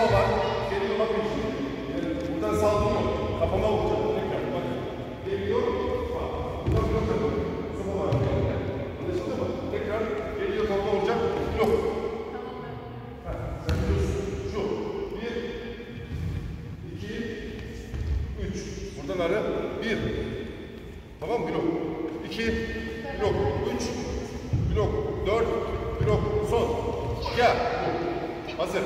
sopa var. Geliyor bakın şimdi. Yani buradan saldırıyor. Kafama vuracak. Tekrar bakın. Geliyor. Bak. Buradan blok yapıyor. Sopa var. Anlaşıldı mı? Tekrar geliyor kafama vuracak. Yok. Ha, sen diyorsun. Şu. Bir. iki, Üç. Buradan arı. Bir. Tamam blok. İki. Blok. Üç. Blok. Dört. Blok. Son. Gel. Hazır.